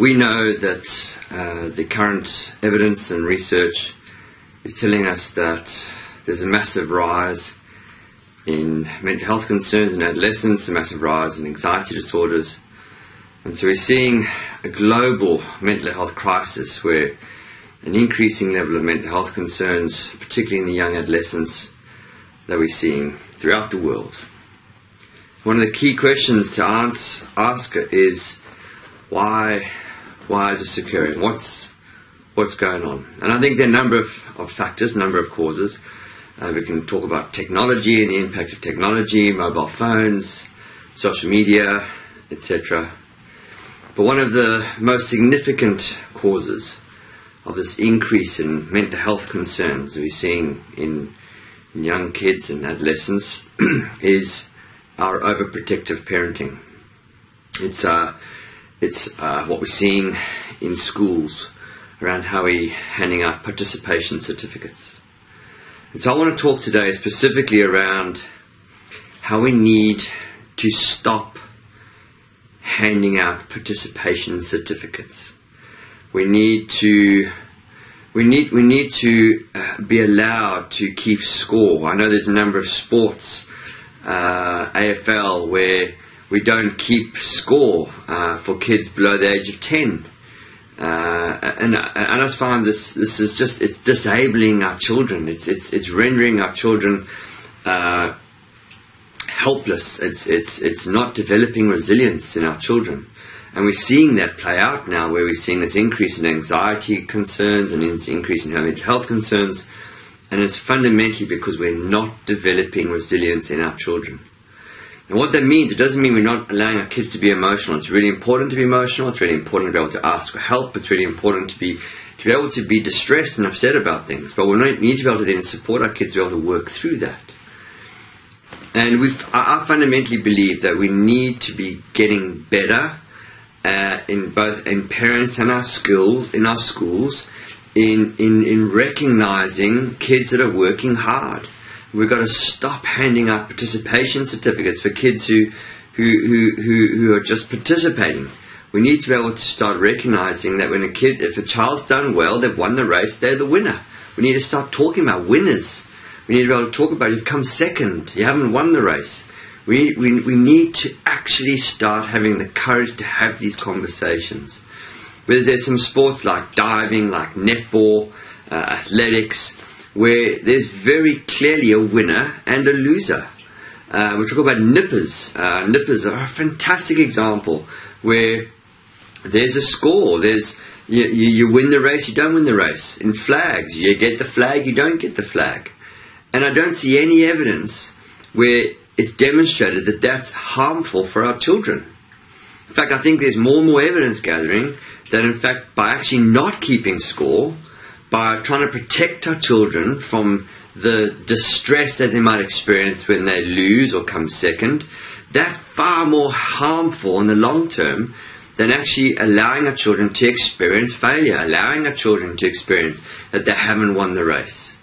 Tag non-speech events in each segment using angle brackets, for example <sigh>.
we know that uh, the current evidence and research is telling us that there's a massive rise in mental health concerns in adolescents, a massive rise in anxiety disorders. And so we're seeing a global mental health crisis where an increasing level of mental health concerns, particularly in the young adolescents, that we're seeing throughout the world. One of the key questions to ask is why, why is this occurring? What's, what's going on? And I think there are a number of, of factors, a number of causes. Uh, we can talk about technology and the impact of technology, mobile phones, social media, etc. But one of the most significant causes of this increase in mental health concerns we're seeing in, in young kids and adolescents <clears throat> is our overprotective parenting. It's uh, it's uh, what we're seeing in schools around how we're handing out participation certificates. And so I want to talk today specifically around how we need to stop handing out participation certificates we need to we need we need to uh, be allowed to keep score. I know there's a number of sports, uh, AFL, where we don't keep score uh, for kids below the age of ten. Uh, and, and I find this this is just it's disabling our children. It's it's it's rendering our children uh, helpless. It's it's it's not developing resilience in our children. And we're seeing that play out now, where we're seeing this increase in anxiety concerns and increase in health concerns. And it's fundamentally because we're not developing resilience in our children. And what that means, it doesn't mean we're not allowing our kids to be emotional. It's really important to be emotional. It's really important to be able to ask for help. It's really important to be to be able to be distressed and upset about things. But we need to be able to then support our kids to be able to work through that. And we I fundamentally believe that we need to be getting better uh, in both in parents and our schools in our schools in, in in recognizing kids that are working hard. We've got to stop handing out participation certificates for kids who who, who, who, are just participating. We need to be able to start recognizing that when a kid, if a child's done well, they've won the race, they're the winner. We need to start talking about winners. We need to be able to talk about you've come second, you haven't won the race. We, we, we need to actually start having the courage to have these conversations. Whether there's some sports like diving, like netball, uh, athletics, where there's very clearly a winner and a loser. Uh, we talk about nippers. Uh, nippers are a fantastic example where there's a score. There's you, you, you, win the race, you don't win the race. In flags, you get the flag, you don't get the flag. And I don't see any evidence where it's demonstrated that that's harmful for our children. In fact, I think there's more and more evidence gathering that, in fact, by actually not keeping score, by trying to protect our children from the distress that they might experience when they lose or come second, that's far more harmful in the long term than actually allowing our children to experience failure, allowing our children to experience that they haven't won the race.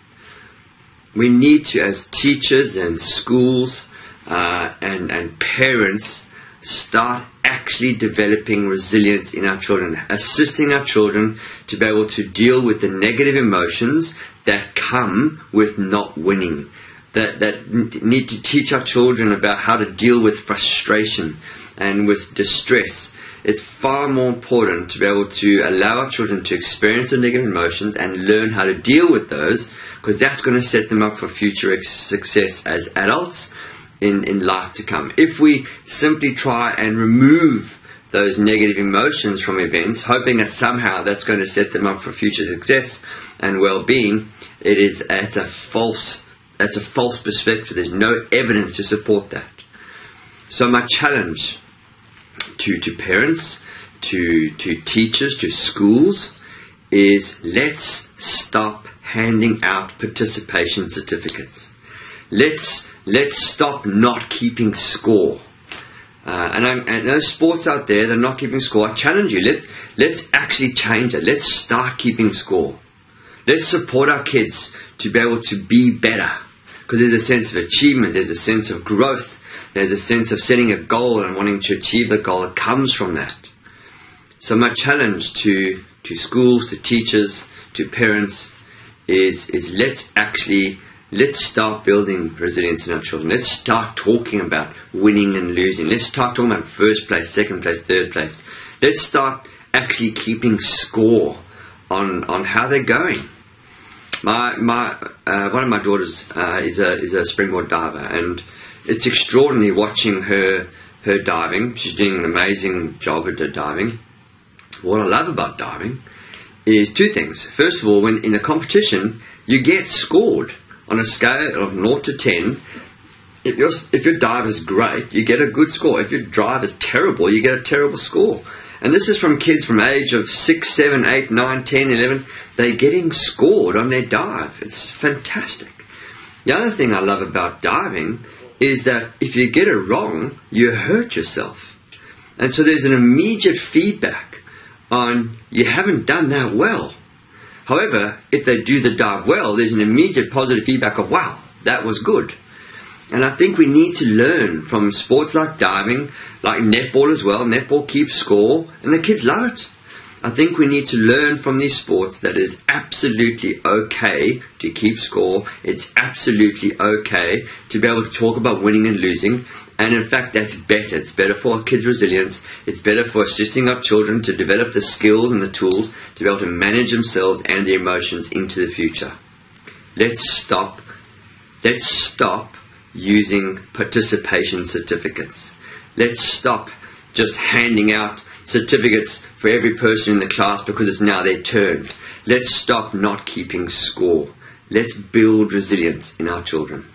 We need to, as teachers and schools, uh, and, and parents start actually developing resilience in our children, assisting our children to be able to deal with the negative emotions that come with not winning. That, that need to teach our children about how to deal with frustration and with distress. It's far more important to be able to allow our children to experience the negative emotions and learn how to deal with those because that's going to set them up for future success as adults in, in life to come. If we simply try and remove those negative emotions from events, hoping that somehow that's going to set them up for future success and well-being, it is it's a false that's a false perspective. There's no evidence to support that. So my challenge to to parents, to to teachers, to schools is let's stop handing out participation certificates. Let's let's stop not keeping score. Uh, and, I'm, and those sports out there that are not keeping score, I challenge you. Let, let's actually change it. Let's start keeping score. Let's support our kids to be able to be better. Because there's a sense of achievement, there's a sense of growth, there's a sense of setting a goal and wanting to achieve the goal that comes from that. So my challenge to, to schools, to teachers, to parents is, is let's actually let's start building resilience in our children. Let's start talking about winning and losing. Let's start talking about first place, second place, third place. Let's start actually keeping score on on how they're going. My my uh, one of my daughters uh, is a is a springboard diver, and it's extraordinary watching her her diving. She's doing an amazing job at her diving. What I love about diving is two things. First of all, when in a competition, you get scored on a scale of 0 to 10. If your, if your dive is great, you get a good score. If your dive is terrible, you get a terrible score. And this is from kids from age of 6, 7, 8, 9, 10, 11. They're getting scored on their dive. It's fantastic. The other thing I love about diving is that if you get it wrong, you hurt yourself. And so there's an immediate feedback on you haven't done that well. However, if they do the dive well, there's an immediate positive feedback of wow, that was good. And I think we need to learn from sports like diving, like netball as well. Netball keeps score, and the kids love it. I think we need to learn from these sports that it's absolutely okay to keep score. It's absolutely okay to be able to talk about winning and losing. And in fact, that's better. It's better for our kids' resilience. It's better for assisting our children to develop the skills and the tools to be able to manage themselves and their emotions into the future. Let's stop. Let's stop using participation certificates. Let's stop just handing out certificates for every person in the class because it's now their turn. Let's stop not keeping score. Let's build resilience in our children.